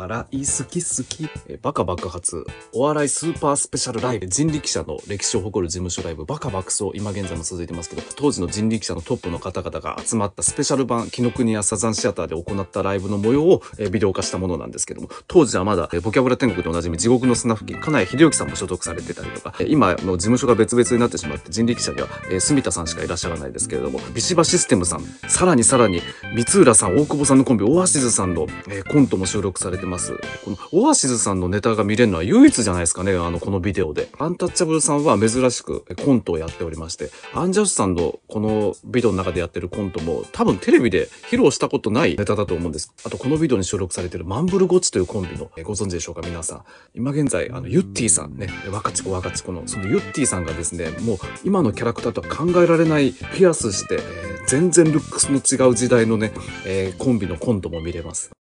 笑い好き好き。えバカ爆発。お笑いスーパースペシャルライブ。人力車の歴史を誇る事務所ライブ。バカ爆走。今現在も続いてますけど、当時の人力車のトップの方々が集まったスペシャル版、紀ノ国屋サザンシアターで行ったライブの模様を、えビデオ化したものなんですけども、当時はまだ、えボキャブラ天国でおなじみ地獄の砂吹き、金谷秀幸さんも所属されてたりとか、え今の事務所が別々になってしまって人力車では、え住田さんしかいらっしゃらないですけれども、ビシバシステムさん、さらにさらに、三浦さん、大久保さんのコンビ、オアシズさんの、えコントも収録されてます。このオアシズさんのネタが見れるのは唯一じゃないですかね、あの、このビデオで。アンタッチャブルさんは珍しくコントをやっておりまして、アンジャッシュさんのこのビデオの中でやってるコントも、多分テレビで披露したことないネタだと思うんです。あと、このビデオに収録されてるマンブルゴッチというコンビの、えご存知でしょうか、皆さん。今現在、あの、ユッティさんね、若ち子若ち子の、そのユッティさんがですね、もう今のキャラクターとは考えられないピアスして、えー全然ルックスの違う時代のね、えーコンビのコントも見れます。